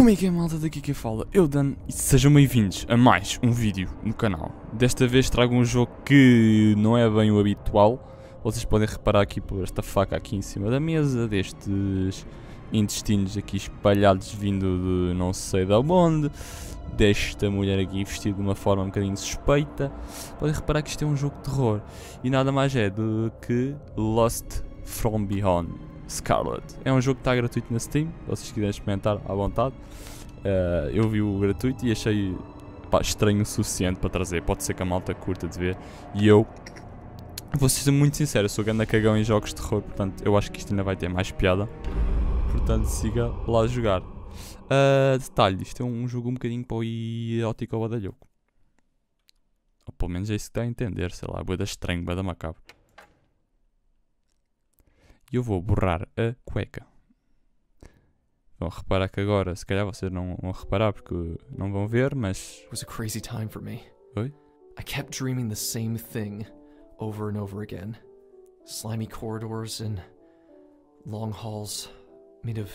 Como é que é malta daqui quem fala? Eu Dan e sejam bem-vindos a mais um vídeo no canal. Desta vez trago um jogo que não é bem o habitual. Vocês podem reparar aqui por esta faca aqui em cima da mesa, destes intestinos aqui espalhados vindo de não sei da onde, desta mulher aqui vestida de uma forma um bocadinho suspeita. Podem reparar que isto é um jogo de terror e nada mais é do que Lost From Beyond. Scarlet. É um jogo que está gratuito na Steam, vocês quiserem experimentar à vontade. Uh, eu vi o gratuito e achei pá, estranho o suficiente para trazer. Pode ser que a malta curta de ver. E eu, vou ser muito sincero, eu sou grande cagão em jogos de terror, portanto eu acho que isto ainda vai ter mais piada. Portanto, siga lá jogar. Uh, detalhe, isto é um jogo um bocadinho para o erótico ao badalhoco. Ou pelo menos é isso que está a entender, sei lá, boeda estranho, boeda macabro. E eu vou borrar a cueca. Vão reparar que agora, se calhar vocês não vão reparar porque não vão ver, mas. It was a crazy time for me. Oi? I kept dreaming the same thing over and over again. Slimy corridors and long halls made of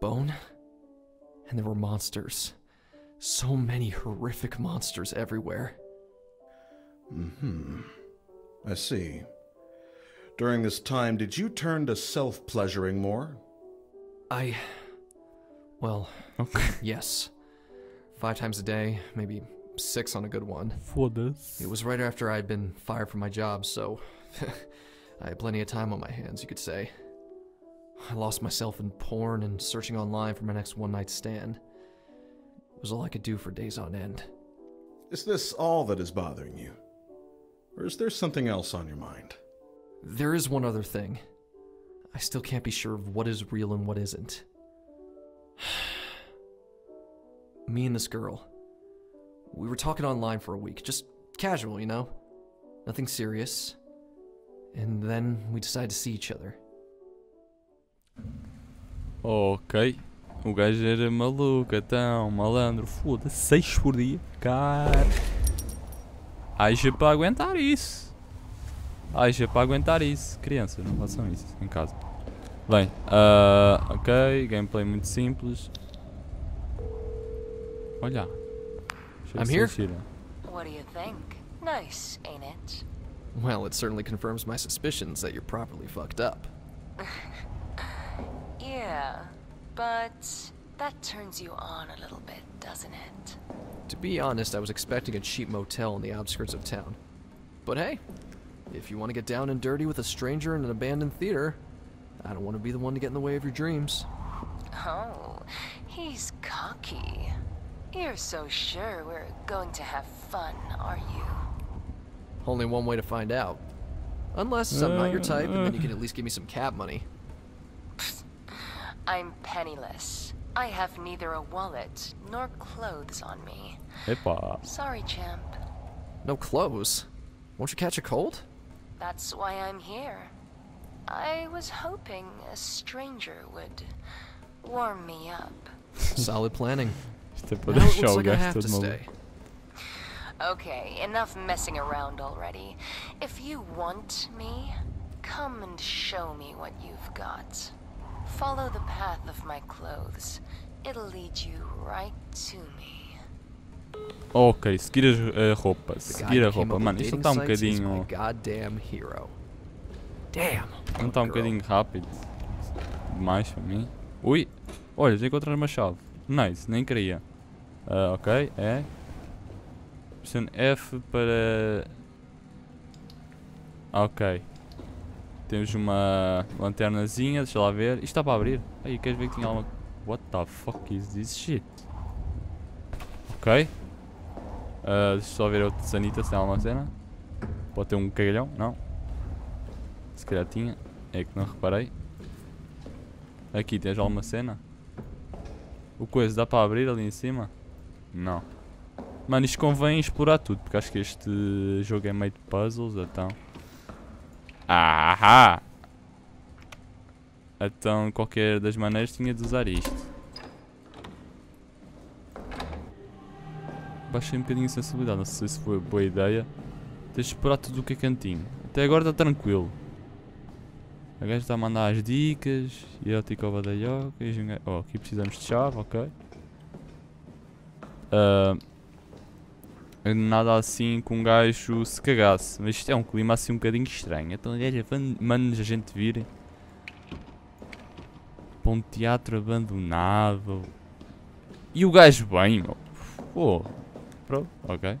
bone. And there were monsters. So many horrific monsters everywhere. Hmm. I see. During this time, did you turn to self pleasuring more? I. Well, Ok. yes. Five times a day, maybe six on a good one. Foda-se. It was right after I'd been fired from my job, so I had plenty of time on my hands, you could say. I lost myself in porn and searching online for my next one night stand. It was all I could do for days on end. Is this all that is bothering you? Or is there something else on your mind? There is one other thing. I still can't be sure of what is real and what isn't. Me and this girl. We were talking online for a week, just casual, you know? Nothing serious. And then we decided to see each other. Ok. O gajo era maluco, então, malandro, foda-se, 6 por dia. Cara. Haja para aguentar isso. Haja para aguentar isso. Crianças, não façam isso em casa. Bem, ah, ok, gameplay muito simples. Olha. I'm here. se. What do you think? Nice, ain't it? Well, it certainly confirms my suspicions that you're properly fucked up. Yeah, but that turns you on a little bit, doesn't it? To be honest, I was expecting a cheap motel on the outskirts of town. But hey, if you want to get down and dirty with a stranger in an abandoned theater, I don't want to be the one to get in the way of your dreams. Oh, he's cocky. You're so sure we're going to have fun, are you? Only one way to find out. Unless I'm not your type, and then you can at least give me some cab money. I'm penniless. I have neither a wallet nor clothes on me. Epa. Sorry, champ. No clothes? Won't you catch a cold? That's why I'm here. I was hoping a stranger would warm me up. Solid planning. Isto é para Now it looks like I have to todo maluco. stay. Okay, enough messing around already. If you want me, come and show me what you've got. Follow the path of my clothes. It'll lead you right to me. Ok, seguir a, roupa. Seguir a roupa. up Mano, isto não dating está um bocadinho. Não está um bocadinho rápido demais para mim. Ui! Olha, já encontrei uma chave. Nice, nem queria. Ah, ok, é. Pressione F para. Ok. Temos uma lanternazinha, deixa lá ver. Isto está para abrir. Aí, queres ver que tinha alguma. What the fuck is this shit? Ok. Ah, deixa só ver outra sanita se tem alguma cena. Pode ter um cagalhão? Não. Se calhar tinha. É que não reparei. Aqui tens alguma cena? O coisa dá para abrir ali em cima? Não. Mano, isto convém explorar tudo, porque acho que este jogo é meio de puzzles, então. Ahá! Então, qualquer das maneiras tinha de usar isto. Baixei um bocadinho a sensibilidade, não sei se foi boa ideia. Tens de explorar tudo o que é cantinho. Até agora está tranquilo. A gaja está a mandar as dicas. E eu tico badalhoca. E um gajo- Oh, aqui precisamos de chave, ok. Ah, nada assim que um gajo se cagasse. Mas isto é um clima assim um bocadinho estranho. Então a gaja van- manda a gente vir para um teatro abandonado. E o gajo bem, meu. Pô, pronto, ok.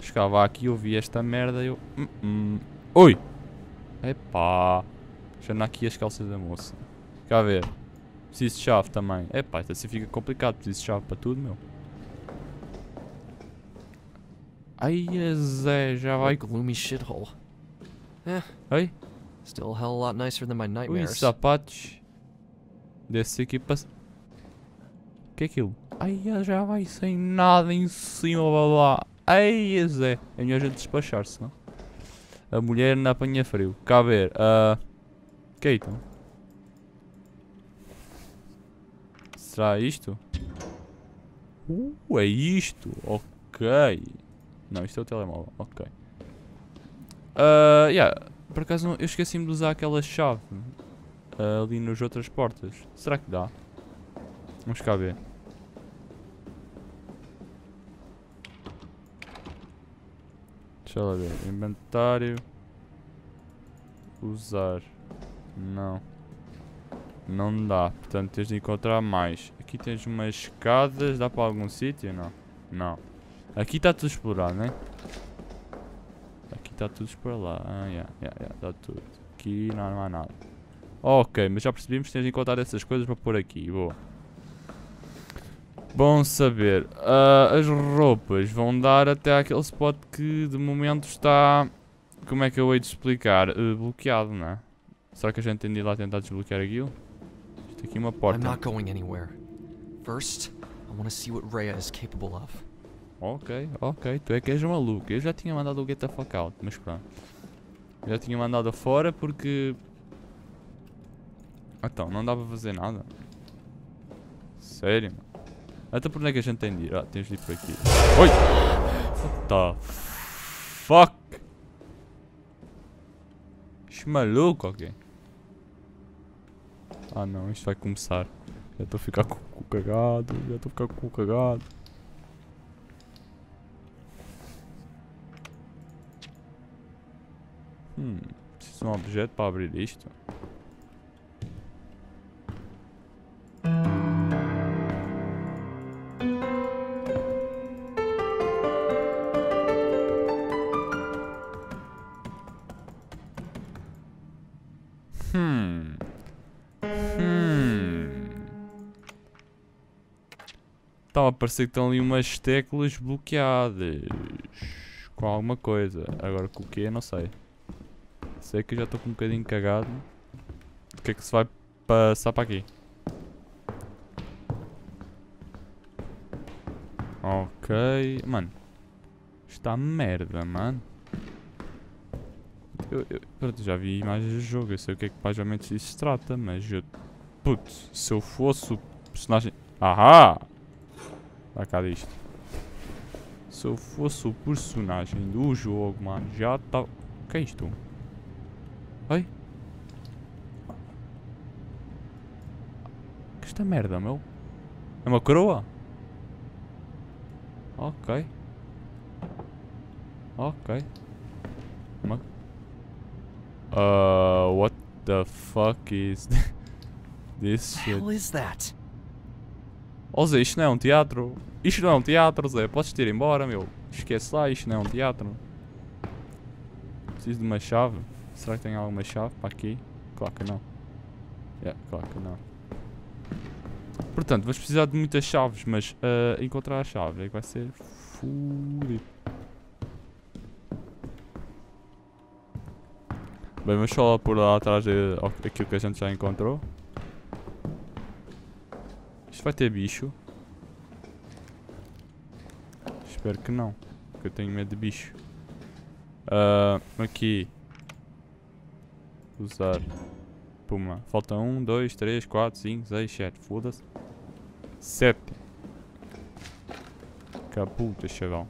Chegava aqui, eu vi esta merda e eu. Hum, hum. Oi! Epá! Já anda aqui as calças da moça. Cá a ver. Preciso de chave também. Epá, isto assim fica complicado. Preciso de chave para tudo, meu. Ai, Zé, já vai. Gloomy shithole. Oi? Still a hell of a lot nicer than my Ui, nightmares. sapatos. Desse aqui para. Que é aquilo? Ai, já vai sem nada em cima, blá blá. Ai, Zé. É melhor a gente despachar-se, não? A mulher na apanha frio. Cá ver. ah, que é então? Será isto? Uh, é isto. Ok. Não, isto é o telemóvel. Ok. Ah, yeah. Por acaso eu esqueci-me de usar aquela chave ah, ali nas outras portas. Será que dá? Vamos cá ver. Deixa lá ver. Inventário. Usar. Não. Não dá. Portanto, tens de encontrar mais. Aqui tens umas escadas. Dá para algum sítio? Não. Não. Aqui está tudo explorado, né? Aqui está tudo lá. Ah, yeah, yeah, yeah, está tudo. Aqui não, não há nada. Ok, mas já percebemos que tens de encontrar essas coisas para pôr aqui. Boa. Bom saber. Ah, as roupas vão dar até aquele spot que de momento está. Como é que eu hei de explicar? Eh, bloqueado, não é? Será que a gente tem de ir lá tentar desbloquear aquilo? Isto aqui é uma I'm porta. not going anywhere. First, I want to see what Rhea is capable of. Ok, ok, tu é que és maluco. Eu já tinha mandado o get the fuck out, mas pronto. Já tinha mandado fora porque. Então, não dá para fazer nada. Sério, mano. Até por onde é que a gente tem de ir? Ah, tens de ir por aqui. Oi! What the fuck? É maluco, ok? Ah não, isto vai começar. Já estou a ficar com o cu cagado, já estou a ficar com o cu cagado. Hum, preciso de um objeto para abrir isto. Parecer que estão ali umas teclas bloqueadas. Com alguma coisa. Agora com o que não sei. Sei que já estou com um bocadinho cagado. O que é que se vai passar para aqui? Ok. Mano. Está merda, mano. Eu, eu, pronto, já vi imagens do jogo. Eu sei o que é que mais ou menos isso se trata. Mas eu. Putz, se eu fosse o personagem. Ahá! Dá cá disto. Se eu fosse o personagem do jogo, mano, já estava. O que é isto? Oi? Que esta merda, meu? É uma coroa? Ok. Ok. Uma... Uh, what the fuck is this shit? hell is that? Ó Zé, isto não é um teatro. Isto não é um teatro, Zé. Podes ir embora, meu. Esquece lá, isto não é um teatro. Preciso de uma chave. Será que tem alguma chave para aqui? Claro que não. É, claro que não. Portanto, vamos precisar de muitas chaves, mas ah, encontrar a chave é que vai ser fudido. Bem, vamos só por lá atrás de aquilo que a gente já encontrou. Isto vai ter bicho? Espero que não. Porque eu tenho medo de bicho. Ah, aqui. Usar. Puma. Falta 1, 2, 3, 4, 5, 6, 7. Foda-se. 7. Caputa, chaval.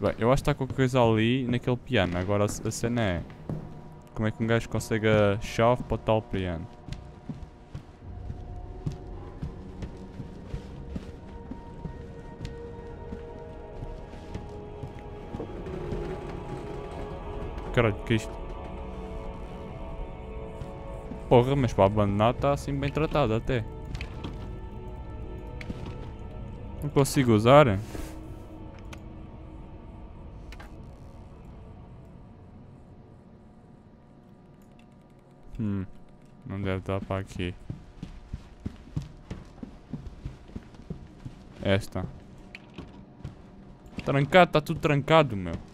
Bem, eu acho que está qualquer coisa ali naquele piano. Agora a, cena é. Como é que um gajo consegue a chave para tal piano? Caralho, que é isto? Porra, mas para abandonar está assim bem tratado até. Não consigo usar. Hum, não deve dar para aqui. Esta. Trancado, está tudo trancado, meu.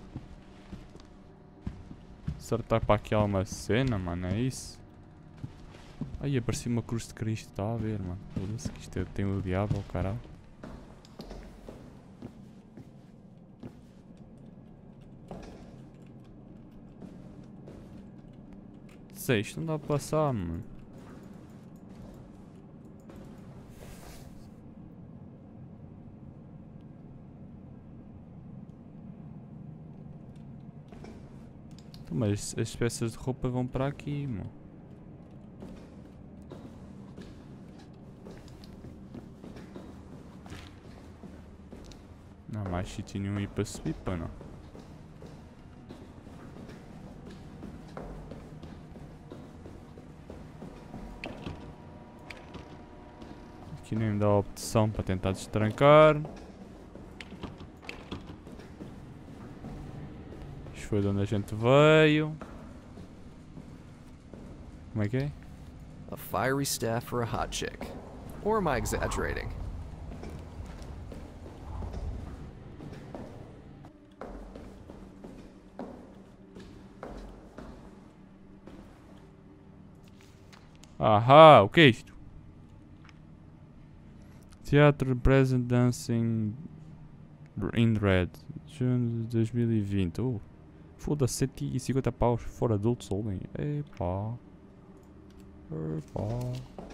Acertar para aqui alguma cena, mano, é isso? Aí apareceu uma cruz de Cristo, está a ver, mano. Foda-se que isto é- tem o diabo, caralho. Sei, isto não dá para passar, mano. Mas as peças de roupa vão para aqui, mano. Não há mais sítio nenhum para subir, pá, não. Aqui nem me dá a opção para tentar destrancar. Foi de onde a gente veio. Como é que é? A fiery staff for a hot chick. Or am I exaggerating? Ahá, o que é isto? Teatro Present Dancing in Red, junho de 2020. Oh, foda-se, 150 paus for adultos only. Epá. Epá.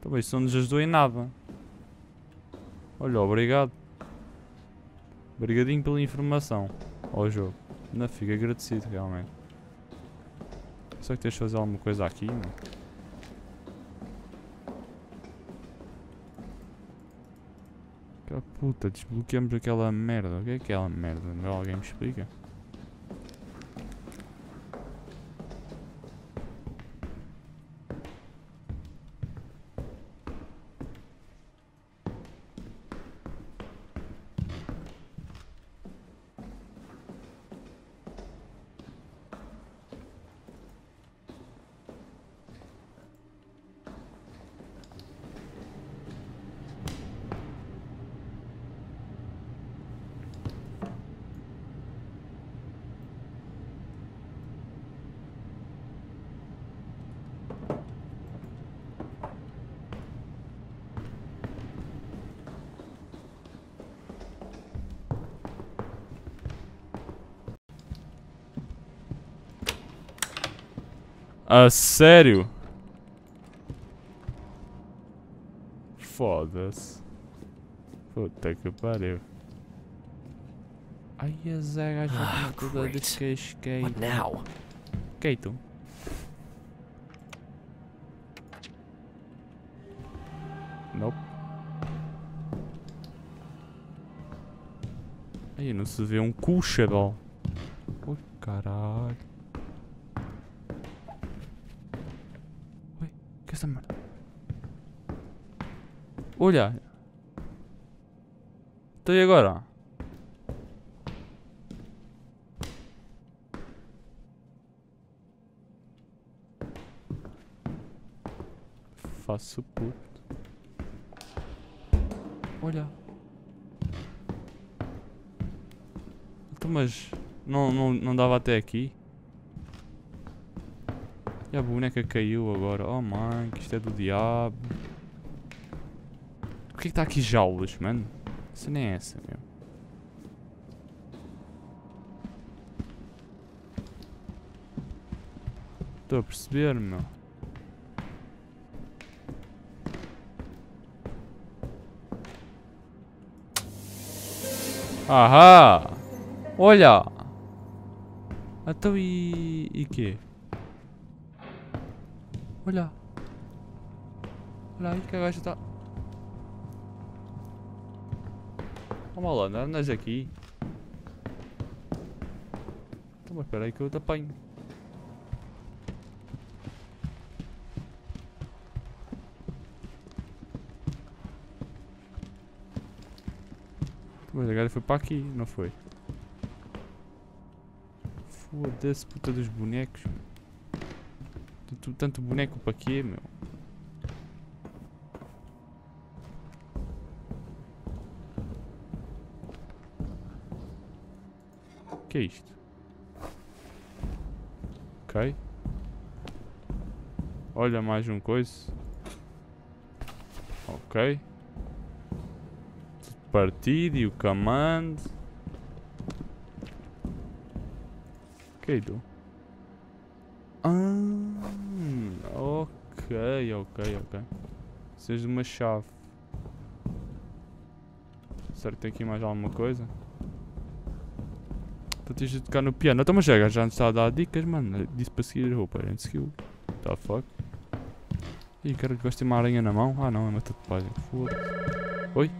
Também isso não nos ajudou em nada. Olha, obrigado. Obrigadinho pela informação ao jogo. Não fico agradecido realmente. Só que tens de fazer alguma coisa aqui. Que puta, desbloqueamos aquela merda. O que é aquela merda? Não alguém me explica? A sério? Foda-se. Puta que pariu. Ai, a Zé, gajo Ah, toda descasquei. What now? Nope. Aí não se vê um cu. Ui, caralho. Ui, que é essa merda? Olha. Então e agora? Faço puto. Olha. Então, mas não, não, não dava até aqui? E a boneca caiu agora. Oh mãe, que isto é do diabo. Por que que está aqui jaulas, mano? Isso nem é essa, meu. Estou a perceber, meu. Ahá! Olha! Então e. e quê? Olha. Olha aí que a gaja está. Ó malandro, andas aqui. Então, mas espera aí que eu te apanho. Mas a gaja foi para aqui, não foi? Foda-se, puta dos bonecos. Tanto, tanto boneco para quê, meu? que é isto? Ok. Olha mais um coisa. Ok. Partido e o comando. É isto? Ah, ok, ok, ok. Seja uma chave. Será que tem aqui mais alguma coisa? Então tens de tocar no piano. Então, mas já, já está a dar dicas, mano. Disse para seguir a roupa. Gente seguiu. Tá fuck. Ih, quero que goste de uma aranha na mão. Ah, não, é uma tatuagem. Foda-se. Oi?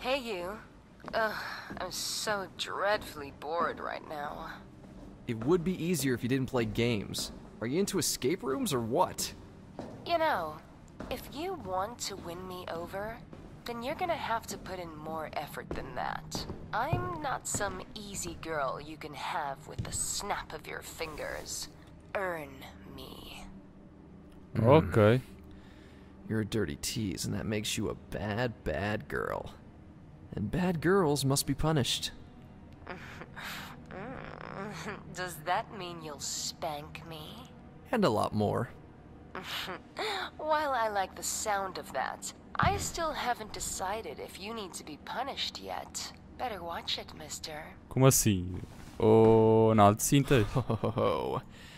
Hey, you. Ugh, I'm so dreadfully bored right now. It would be easier if you didn't play games. Are you into escape rooms or what? You know, if you want to win me over, then you're gonna have to put in more effort than that. I'm not some easy girl you can have with the snap of your fingers. Earn me. Mm. Ok. You're a dirty tease, and that makes you a bad, bad girl. And bad girls must be punished. Does that mean you'll spank me? And a lot more. While I like the sound of that, I still haven't decided if you need to be punished yet. Better watch it, mister. Como assim? Oh, nada de cintas.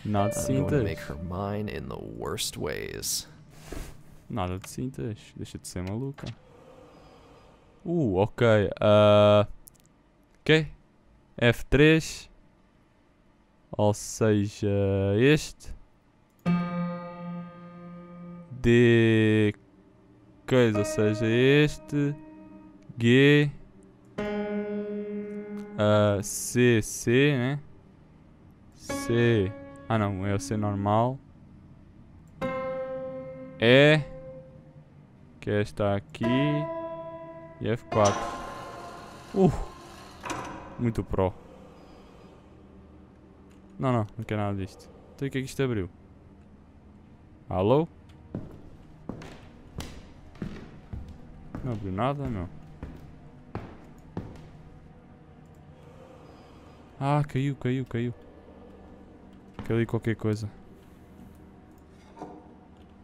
Nada de I'm going to make her mine in the worst ways. Nada de cintas. Deixa de ser maluca. Uh, ok. ah, ok. F3. Ou seja, este. D. Coisa, ou seja, este. G. ah, C, C, né? C. Ah não, é o C normal. E. Que é esta aqui. E F4. Uh! Muito pro. Não, não, não quero nada disto. Então o que é que isto abriu? Alô? Não abriu nada, não. Ah, caiu, caiu, caiu. Caiu qualquer coisa.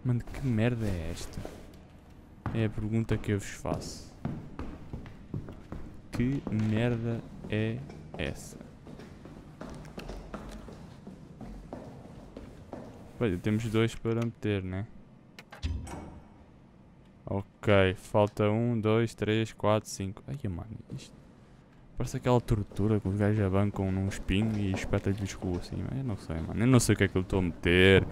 Mano, que merda é esta? É a pergunta que eu vos faço. Que merda é essa? Olha, temos dois para meter, né? Ok, falta um, dois, três, quatro, cinco. Ai, mano, isto parece aquela tortura que os gajos abancam num espinho e espeta-lhes com assim. Eu não sei, mano. Eu não sei o que é que eu estou a meter.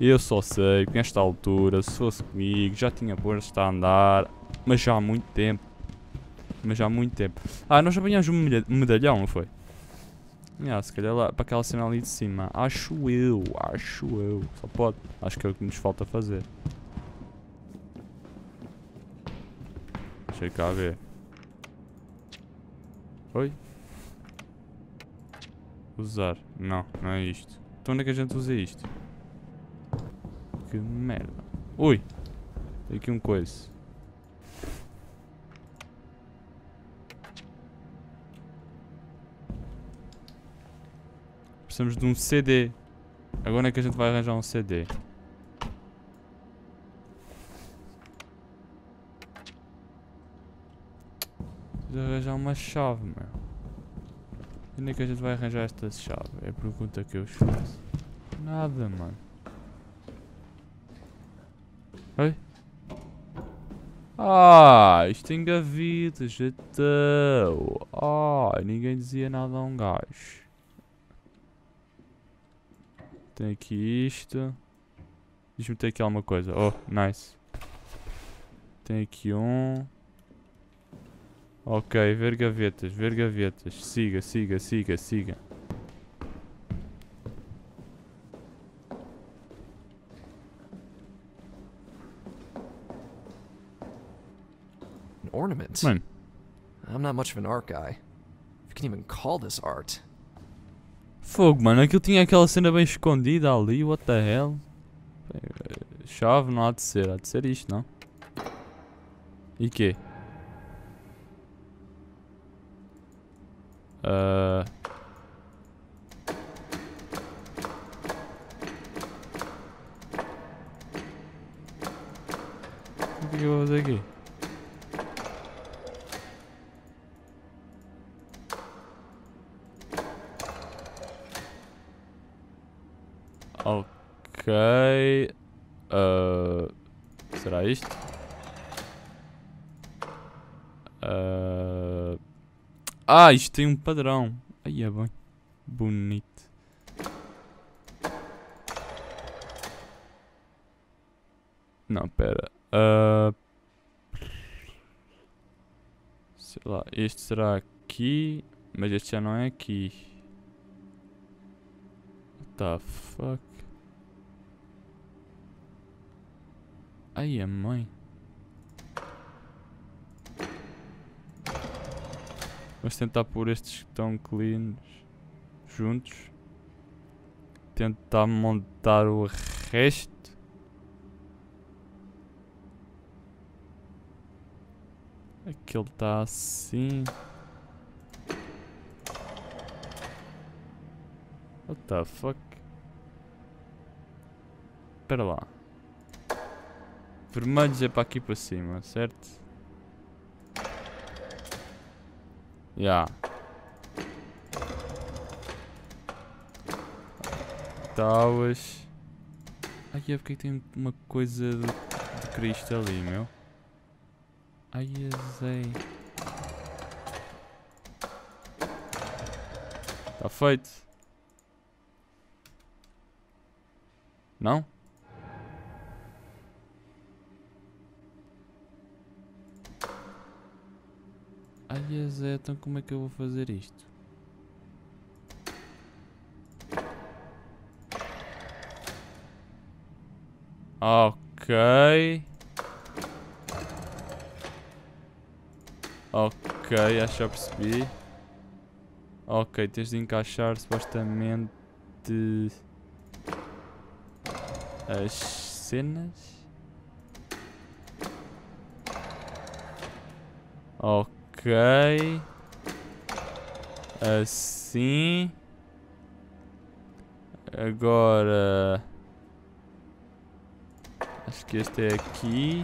Eu só sei que nesta altura, se fosse comigo, já tinha posto a andar. Mas já há muito tempo. Mas já há muito tempo. Ah, nós medalha- um medalhão, não foi? Ah, se calhar lá para aquela cena ali de cima. Acho eu, acho eu. Só pode. Acho que é o que nos falta fazer. Deixa eu cá ver. Oi? Usar. Não, não é isto. Então onde é que a gente usa isto? Que merda. Ui! Tem aqui um coisa. Precisamos de um CD. Agora é que a gente vai arranjar um CD? Preciso arranjar uma chave, meu. Onde é que a gente vai arranjar esta chave? É a pergunta que eu faço. Nada, mano. Oi? Ah, isto tem gavetas, então. Ah, ninguém dizia nada a um gajo. Tem aqui isto. Diz-me ter aqui alguma coisa. Oh, nice. Tem aqui um. Ok, ver gavetas, ver gavetas. Siga, siga, siga, siga. An ornament? Mano, I'm not much of an art guy. If you can even call this art. Fogo, mano. Aquilo tinha aquela cena bem escondida ali. What the hell? Chave não há de ser. Há de ser isto, não? E quê? Ah. O é que eu vou fazer aqui? Ok. ah, será isto? Ah, ah, isto tem um padrão. Aí é bem. Bonito. Não, pera. Ah, sei lá, este será aqui. Mas este já não é aqui. What the fuck? Ai, a mãe. Vamos tentar pôr estes que estão cleans juntos. Tentar montar o resto. Aquele está assim. What the fuck? Espera lá. Vermelhos é para aqui para cima, certo? Já. Tábuas. Ai, é porque tem uma coisa de, de Cristo ali, meu. Ai, azei. Está feito. Não? Ai, Zé, então como é que eu vou fazer isto? Ok. Ok, acho que já percebi. Ok, tens de encaixar supostamente as cenas. Ok. Assim. Agora. Acho que este é aqui.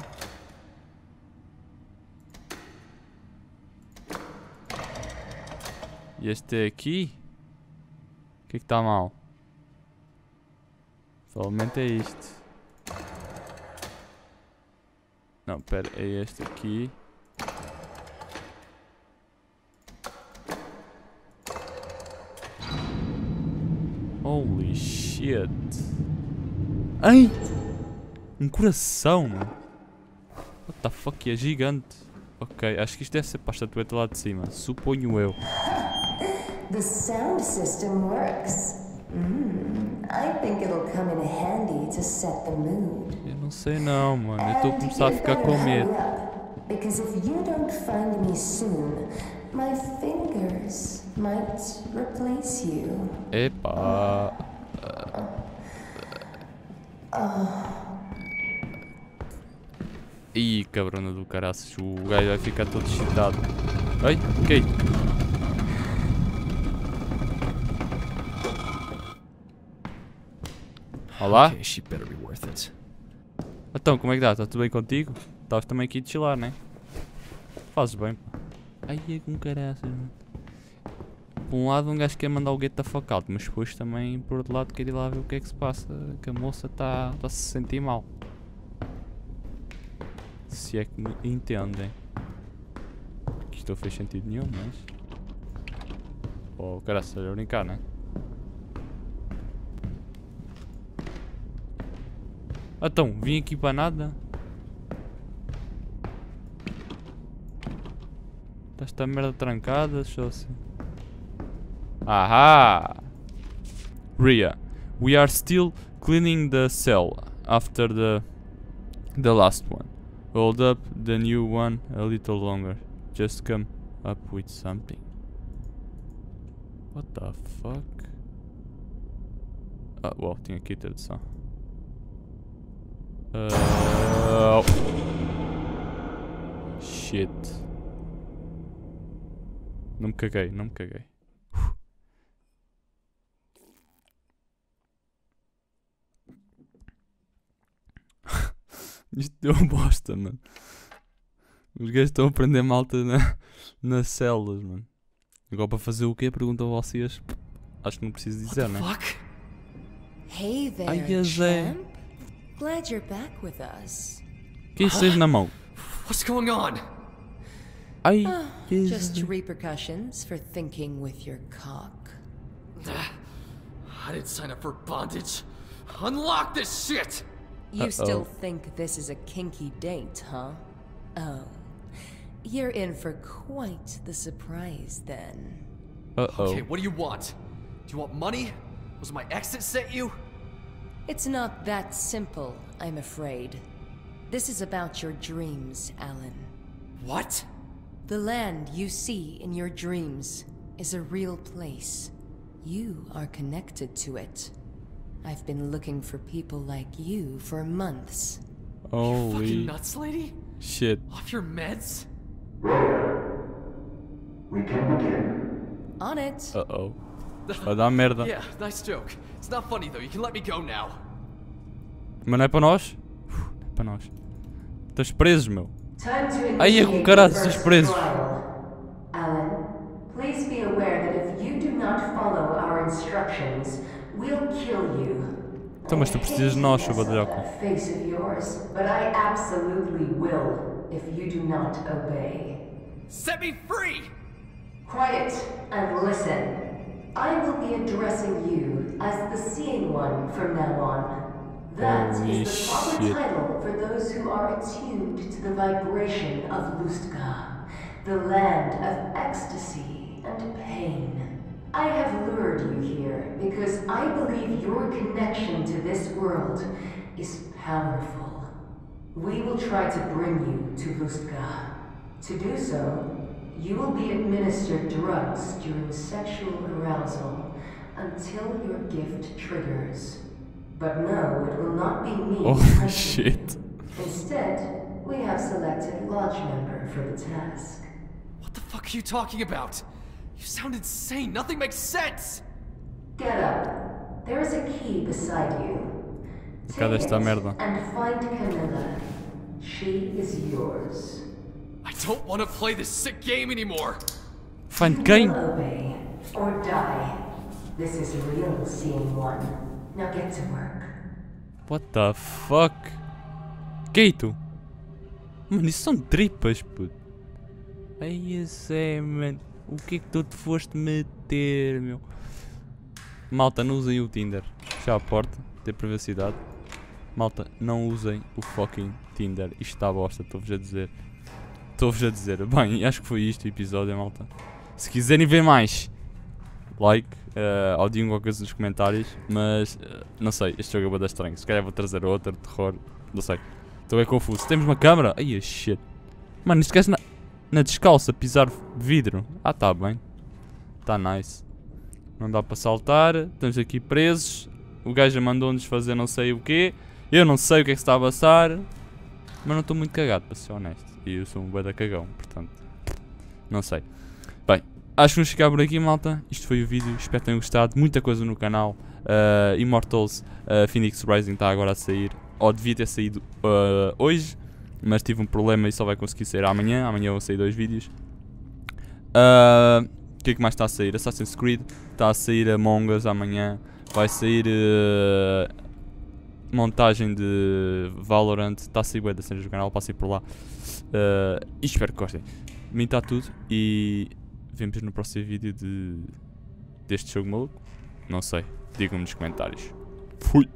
E este é aqui? O que é que está mal? Provavelmente é isto. Não, pera, é este aqui. Holy shit. Ai! Um coração, mano. What the fuck, é gigante. Ok, acho que isto deve ser para a estatueta lá de cima. Suponho eu. The sound system works. Mm, I think it'll come in handy to set the mood. Eu não sei não, mano. Eu estou a começar a ficar com medo. Because if you don't find me soon, my fingers might replace you. Epá. Ih, cabrona do caraças. O gajo vai ficar todo excitado. Ai, ok. Olá? Okay, she better be worth it. Então, como é que dá? Está tudo bem contigo? Estavas também aqui de chilar, né? Fazes bem, pá. Ai, é com caraças, mano. Por um lado, um gajo quer mandar o get the fuck mas depois também, por outro lado, quer ir lá ver o que é que se passa. Que a moça está tá a se sentir mal. Se é que me entendem. Que isto não fez sentido nenhum, mas. Oh, caraças, a brincar, né? Então, vim aqui para nada. Está esta merda trancada, assim. Aha! Ria, we are still cleaning the cell after the the last one. Hold up the new one a little longer. Just come up with something. What the fuck? Ah, well, tinha aqui tradução. Uh, shit. Não me caguei, não me caguei. Isto deu bosta, mano. Os gajos estão a prender malta na, nas celas, mano. Agora para fazer o quê? Perguntam a vocês. Acho que não preciso dizer, né? Fuck? Hey there, Ai, a Zé. Glad you're back with us. Que isso seja na mão? What's going on? Ai, que ah, Just repercussions for thinking with your cock. I didn't sign up for bondage. Unlock this shit! You still Uh-oh. think this is a kinky date, huh? Oh. You're in for quite the surprise then. Uh-oh. Okay, oh. what do you want? Do you want money? Was my ex that sent you? It's not that simple, I'm afraid. This is about your dreams, Alan. What? The land you see in your dreams is a real place. You are connected to it. I've been looking for people like you for months. Fucking Holy nuts, lady? shit. Off your meds? We can begin. On it. Uh oh. Vai merda. Yeah, nice joke. It's not funny though. You can let me go now. Mas não é para nós? Não é para nós. Estás presos, meu. Time to Ai, é com caralho, esses presos. Alan, please be aware that if you do not follow our instructions, we'll kill you. Então, mas tu precisas de nós, seu badalhoco. That face of yours, but I absolutely will if you do not obey. Set me free! Quiet and listen. I will be addressing you as the Seeing One from now on. That is Holy the proper shit. title for those who are attuned to the vibration of Lustga, the land of ecstasy and pain. I have lured you here because I believe your connection to this world is powerful. We will try to bring you to Lustga. To do so, you will be administered drugs during sexual arousal until your gift triggers. But no, it will not be me. Oh shit. Instead, we have selected Lodge member for the task. What the fuck are you talking about? You sound insane. Nothing makes sense. Get up. There is a key beside you. Cadê Take esta it merda? And find Camilla. She is yours. I don't want to play this sick game anymore. Find quem? You will obey or die. This is real, seeing one. Now get to work. What the fuck? Keito? Mano, isso são tripas, puto. Ai, é, mano. O que é que tu te foste meter, meu? Malta, não usem o Tinder. Fechar a porta, ter privacidade. Malta, não usem o fucking Tinder. Isto está bosta, estou-vos a dizer. Estou-vos a dizer. Bem, acho que foi isto o episódio, malta. Se quiserem ver mais, like, uh, ou digam qualquer coisa nos comentários. Mas, eh, não sei, este jogo é bastante estranho. Se calhar vou trazer outro, terror, não sei. Estou bem confuso. Temos uma câmera? Ai, shit. Mano, este gajo na, na descalça, pisar vidro. Ah, tá bem. Tá nice. Não dá para saltar. Estamos aqui presos. O gajo mandou-nos fazer não sei o quê. Eu não sei o que é que se está a passar. Mas não estou muito cagado, para ser honesto. E eu sou um bué cagão, portanto. Não sei. Acho que vamos ficar por aqui, malta. Isto foi o vídeo. Espero que tenham gostado. Muita coisa no canal. Uh, Immortals uh, Phoenix Rising está agora a sair. Ou devia ter saído uh, hoje. Mas tive um problema e só vai conseguir sair amanhã. Amanhã vão sair dois vídeos. O que é que mais está a sair? Assassin's Creed. Está a sair Among Us amanhã. Vai sair montagem de Valorant. Está a sair bué das cenas do canal. Passei por lá. E espero que gostem. Mim está tudo. E vemos no próximo vídeo de, deste jogo maluco. Não sei. Digam-me nos comentários. Fui.